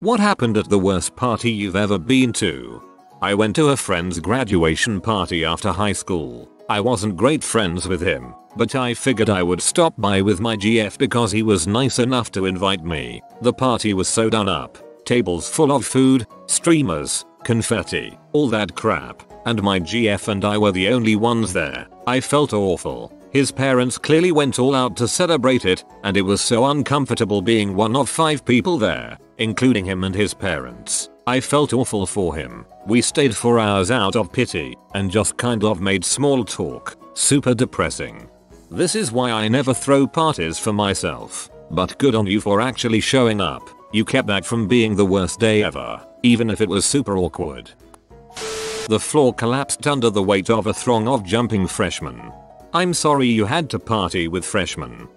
What happened at the worst party you've ever been to? I went to a friend's graduation party after high school. I wasn't great friends with him, but I figured I would stop by with my GF because he was nice enough to invite me. The party was so done up. Tables full of food, streamers, confetti, all that crap. And my GF and I were the only ones there. I felt awful. His parents clearly went all out to celebrate it, and it was so uncomfortable being one of five people there, including him and his parents. I felt awful for him. We stayed for hours out of pity, and just kind of made small talk. Super depressing. This is why I never throw parties for myself. But good on you for actually showing up. You kept that from being the worst day ever, even if it was super awkward. The floor collapsed under the weight of a throng of jumping freshmen. I'm sorry you had to party with freshmen.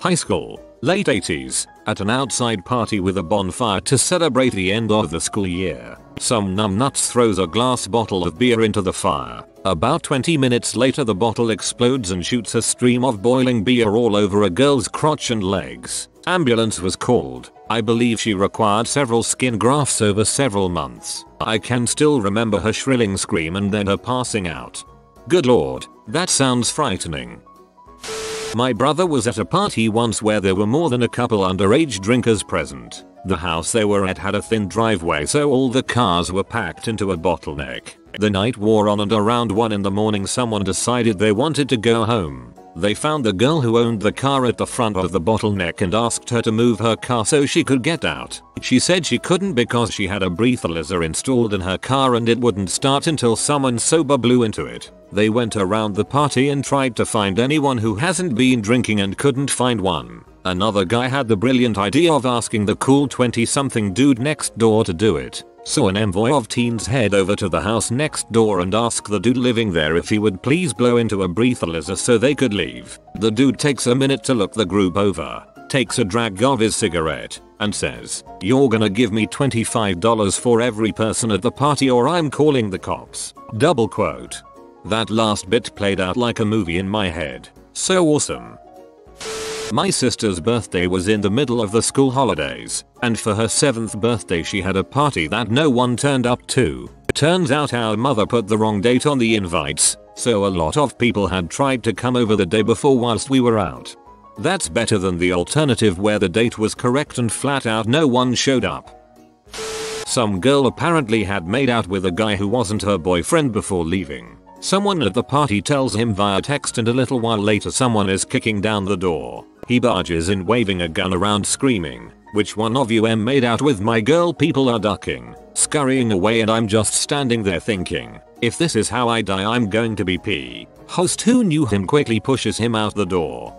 High school, late 80s, at an outside party with a bonfire to celebrate the end of the school year. Some numbnuts throws a glass bottle of beer into the fire. About 20 minutes later the bottle explodes and shoots a stream of boiling beer all over a girl's crotch and legs. Ambulance was called. I believe she required several skin grafts over several months. I can still remember her shrilling scream and then her passing out. Good lord, that sounds frightening. My brother was at a party once where there were more than a couple underage drinkers present. The house they were at had a thin driveway so all the cars were packed into a bottleneck. The night wore on and around 1 in the morning someone decided they wanted to go home. They found the girl who owned the car at the front of the bottleneck and asked her to move her car so she could get out. She said she couldn't because she had a breathalyzer installed in her car and it wouldn't start until someone sober blew into it. They went around the party and tried to find anyone who hasn't been drinking and couldn't find one. Another guy had the brilliant idea of asking the cool 20 something dude next door to do it. So an envoy of teens head over to the house next door and ask the dude living there if he would please blow into a breathalyzer so they could leave. The dude takes a minute to look the group over, takes a drag of his cigarette, and says, you're gonna give me $25 for every person at the party or I'm calling the cops. Double quote. That last bit played out like a movie in my head. So awesome. My sister's birthday was in the middle of the school holidays, and for her 7th birthday she had a party that no one turned up to. Turns out our mother put the wrong date on the invites, so a lot of people had tried to come over the day before whilst we were out. That's better than the alternative where the date was correct and flat out no one showed up. Some girl apparently had made out with a guy who wasn't her boyfriend before leaving. Someone at the party tells him via text and a little while later someone is kicking down the door. He barges in waving a gun around screaming, which one of you am made out with my girl people are ducking, scurrying away and I'm just standing there thinking, if this is how I die I'm going to be P. Host who knew him quickly pushes him out the door.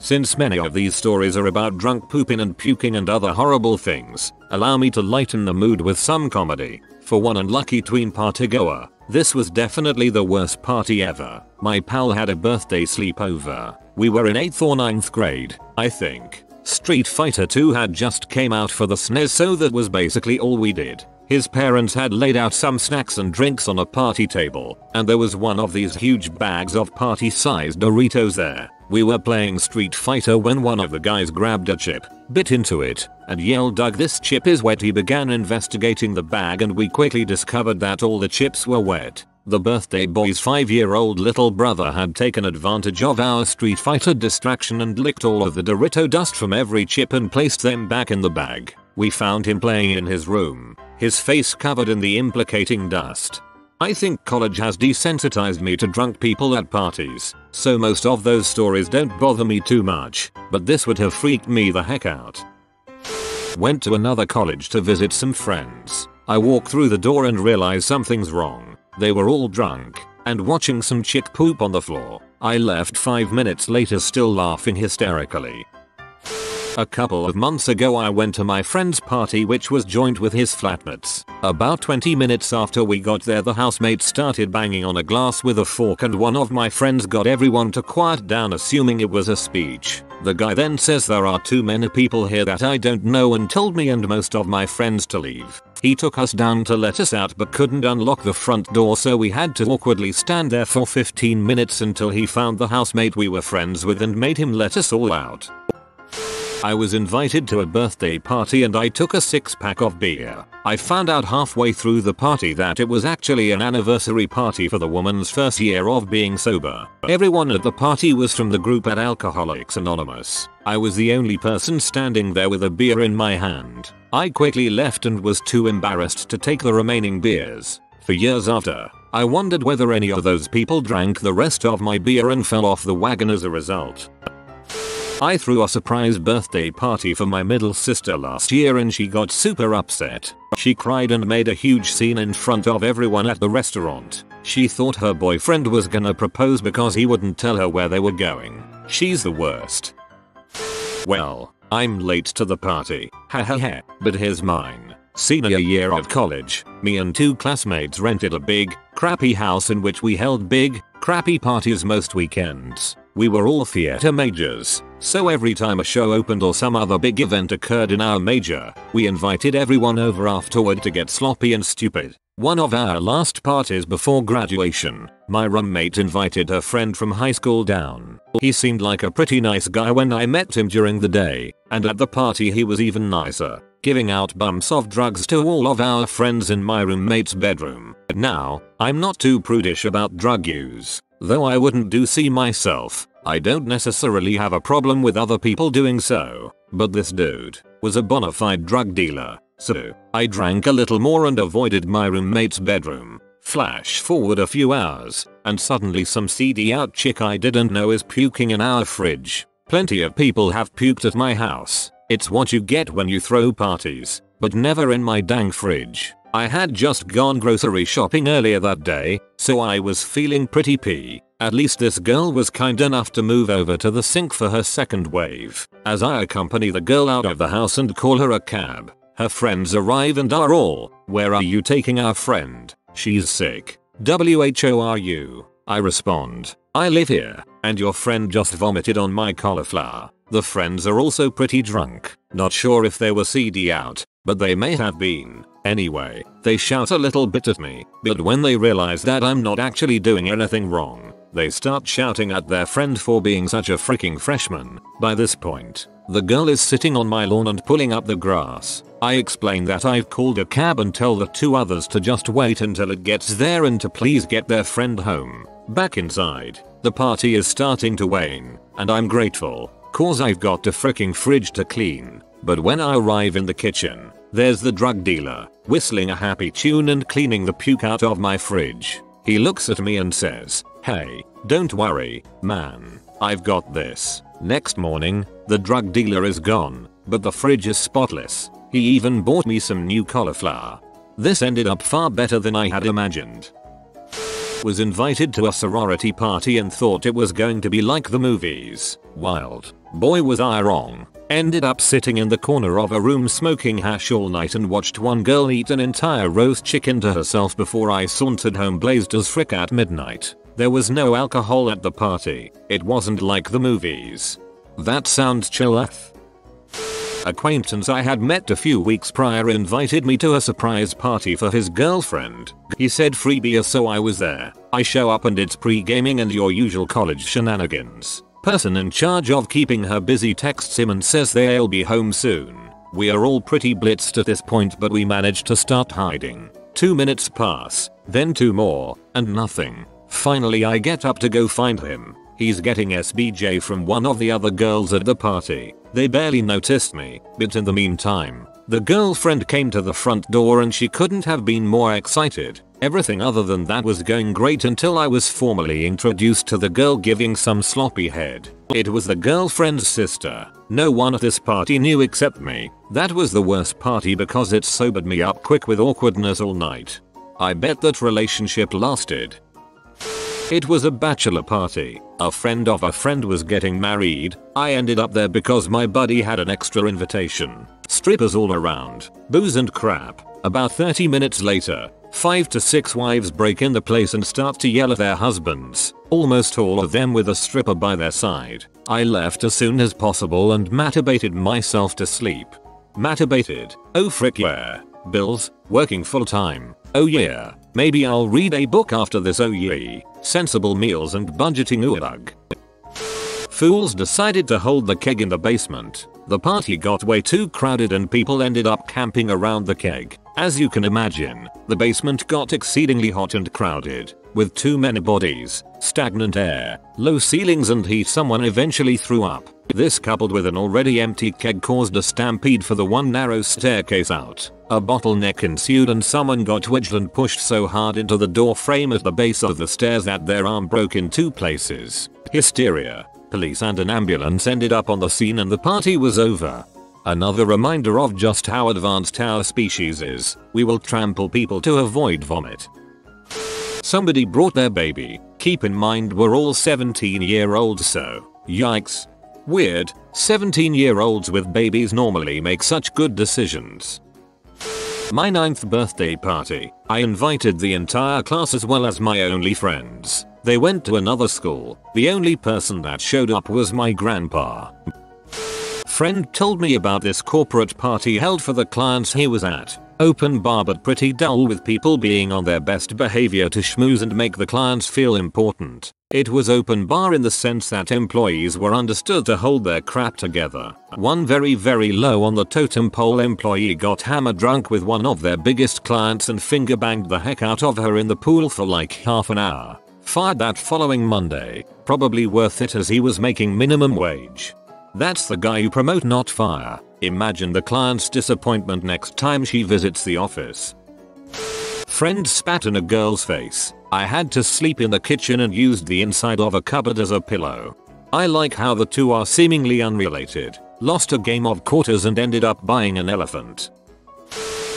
Since many of these stories are about drunk pooping and puking and other horrible things, allow me to lighten the mood with some comedy. For one unlucky tween partygoer, this was definitely the worst party ever. My pal had a birthday sleepover. We were in 8th or 9th grade, I think. Street Fighter 2 had just came out for the SNES so that was basically all we did. His parents had laid out some snacks and drinks on a party table, and there was one of these huge bags of party-sized Doritos there. We were playing Street Fighter when one of the guys grabbed a chip, bit into it, and yelled Doug this chip is wet he began investigating the bag and we quickly discovered that all the chips were wet. The birthday boy's 5 year old little brother had taken advantage of our Street Fighter distraction and licked all of the Dorito dust from every chip and placed them back in the bag. We found him playing in his room, his face covered in the implicating dust. I think college has desensitized me to drunk people at parties, so most of those stories don't bother me too much, but this would have freaked me the heck out. Went to another college to visit some friends. I walk through the door and realize something's wrong. They were all drunk and watching some chick poop on the floor. I left 5 minutes later still laughing hysterically. A couple of months ago I went to my friend's party which was joined with his flatmates. About 20 minutes after we got there the housemate started banging on a glass with a fork and one of my friends got everyone to quiet down assuming it was a speech. The guy then says there are too many people here that I don't know and told me and most of my friends to leave. He took us down to let us out but couldn't unlock the front door so we had to awkwardly stand there for 15 minutes until he found the housemate we were friends with and made him let us all out. I was invited to a birthday party and I took a six pack of beer. I found out halfway through the party that it was actually an anniversary party for the woman's first year of being sober. Everyone at the party was from the group at Alcoholics Anonymous. I was the only person standing there with a beer in my hand. I quickly left and was too embarrassed to take the remaining beers. For years after, I wondered whether any of those people drank the rest of my beer and fell off the wagon as a result. I threw a surprise birthday party for my middle sister last year and she got super upset. She cried and made a huge scene in front of everyone at the restaurant. She thought her boyfriend was gonna propose because he wouldn't tell her where they were going. She's the worst. Well, I'm late to the party. Ha ha ha. But here's mine. Senior year of college, me and two classmates rented a big, crappy house in which we held big, crappy parties most weekends. We were all theater majors, so every time a show opened or some other big event occurred in our major, we invited everyone over afterward to get sloppy and stupid. One of our last parties before graduation, my roommate invited her friend from high school down. He seemed like a pretty nice guy when I met him during the day, and at the party he was even nicer, giving out bumps of drugs to all of our friends in my roommate's bedroom. Now, I'm not too prudish about drug use, though I wouldn't do see myself. I don't necessarily have a problem with other people doing so, but this dude was a bona fide drug dealer, so I drank a little more and avoided my roommate's bedroom. Flash forward a few hours, and suddenly some seedy out chick I didn't know is puking in our fridge. Plenty of people have puked at my house. It's what you get when you throw parties, but never in my dang fridge. I had just gone grocery shopping earlier that day, so I was feeling pretty pee. At least this girl was kind enough to move over to the sink for her second wave. As I accompany the girl out of the house and call her a cab, her friends arrive and are all, where are you taking our friend? She's sick. WHO are you? I respond. I live here, and your friend just vomited on my cauliflower. The friends are also pretty drunk. Not sure if they were seedy out, but they may have been. Anyway, they shout a little bit at me, but when they realize that I'm not actually doing anything wrong, they start shouting at their friend for being such a freaking freshman. By this point, the girl is sitting on my lawn and pulling up the grass. I explain that I've called a cab and tell the two others to just wait until it gets there and to please get their friend home. Back inside, the party is starting to wane, and I'm grateful, cause I've got a freaking fridge to clean. But when I arrive in the kitchen, there's the drug dealer, whistling a happy tune and cleaning the puke out of my fridge. He looks at me and says, hey, don't worry, man, I've got this. Next morning, the drug dealer is gone, but the fridge is spotless. He even bought me some new cauliflower. This ended up far better than I had imagined. Was invited to a sorority party and thought it was going to be like the movies. Wild. Boy was I wrong. Ended up sitting in the corner of a room smoking hash all night and watched one girl eat an entire roast chicken to herself before I sauntered home blazed as frick at midnight. There was no alcohol at the party. It wasn't like the movies. That sounds chill Acquaintance I had met a few weeks prior invited me to a surprise party for his girlfriend. He said free beer so I was there. I show up and it's pre-gaming and your usual college shenanigans. Person in charge of keeping her busy texts him and says they'll be home soon. We are all pretty blitzed at this point but we manage to start hiding. Two minutes pass, then two more, and nothing. Finally I get up to go find him. He's getting SBJ from one of the other girls at the party. They barely noticed me, but in the meantime, the girlfriend came to the front door and she couldn't have been more excited. Everything other than that was going great until I was formally introduced to the girl giving some sloppy head. It was the girlfriend's sister. No one at this party knew except me. That was the worst party because it sobered me up quick with awkwardness all night. I bet that relationship lasted. It was a bachelor party. A friend of a friend was getting married. I ended up there because my buddy had an extra invitation. Strippers all around. Booze and crap. About 30 minutes later, 5 to 6 wives break in the place and start to yell at their husbands, almost all of them with a stripper by their side. I left as soon as possible and masturbated myself to sleep. Masturbated? Oh frick yeah. Bills, working full time. Oh yeah. Maybe I'll read a book after this oh yeah. Sensible meals and budgeting ooh Fools decided to hold the keg in the basement. The party got way too crowded and people ended up camping around the keg. As you can imagine, the basement got exceedingly hot and crowded. With too many bodies, stagnant air, low ceilings and heat someone eventually threw up. This coupled with an already empty keg caused a stampede for the one narrow staircase out. A bottleneck ensued and someone got wedged and pushed so hard into the door frame at the base of the stairs that their arm broke in two places. Hysteria. Police and an ambulance ended up on the scene and the party was over. Another reminder of just how advanced our species is. We will trample people to avoid vomit. Somebody brought their baby. Keep in mind we're all 17 year olds so. Yikes. Weird. 17 year olds with babies normally make such good decisions. My ninth birthday party. I invited the entire class as well as my only friends. They went to another school. The only person that showed up was my grandpa. Friend told me about this corporate party held for the clients he was at. Open bar but pretty dull with people being on their best behavior to schmooze and make the clients feel important. It was open bar in the sense that employees were understood to hold their crap together. One very very low on the totem pole employee got hammer drunk with one of their biggest clients and finger banged the heck out of her in the pool for like half an hour. Fired that following Monday. Probably worth it as he was making minimum wage. That's the guy you promote not fire. Imagine the client's disappointment next time she visits the office. Friend spat in a girl's face. I had to sleep in the kitchen and used the inside of a cupboard as a pillow. I like how the two are seemingly unrelated. Lost a game of quarters and ended up buying an elephant.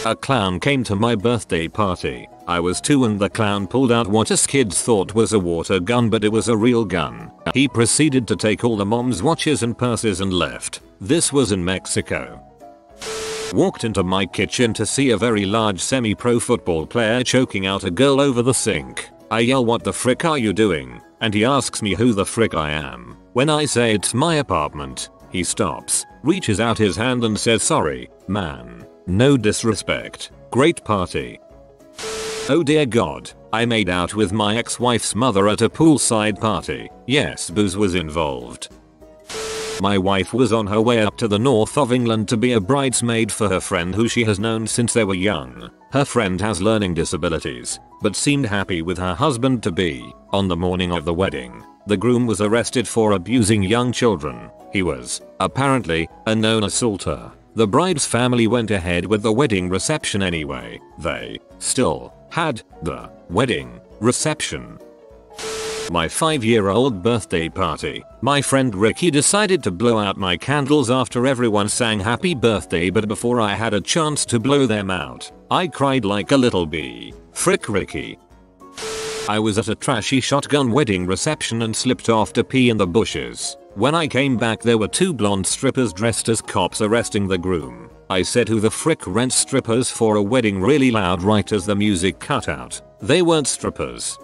A clown came to my birthday party. I was 2 and the clown pulled out what us kids thought was a water gun but it was a real gun. He proceeded to take all the mom's watches and purses and left. This was in Mexico. Walked into my kitchen to see a very large semi-pro football player choking out a girl over the sink. I yell what the frick are you doing? And he asks me who the frick I am. When I say it's my apartment, he stops, reaches out his hand and says sorry, man. No disrespect. Great party. Oh dear god, I made out with my ex-wife's mother at a poolside party. Yes booze was involved. My wife was on her way up to the north of England to be a bridesmaid for her friend who she has known since they were young. Her friend has learning disabilities, but seemed happy with her husband to be. On the morning of the wedding, the groom was arrested for abusing young children. He was, apparently, a known assaulter. The bride's family went ahead with the wedding reception anyway. They still had the wedding reception. My 5 year old birthday party. My friend Ricky decided to blow out my candles after everyone sang happy birthday but before I had a chance to blow them out, I cried like a little bee. Frick Ricky. I was at a trashy shotgun wedding reception and slipped off to pee in the bushes. When I came back there were two blonde strippers dressed as cops arresting the groom. I said who the frick rents strippers for a wedding really loud right as the music cut out. They weren't strippers.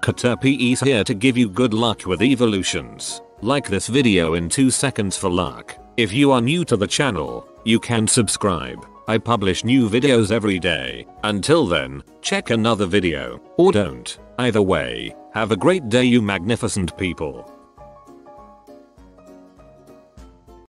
Caterpie is here to give you good luck with evolutions. Like this video in 2 seconds for luck. If you are new to the channel, you can subscribe. I publish new videos every day. Until then, check another video, or don't. Either way, have a great day you magnificent people.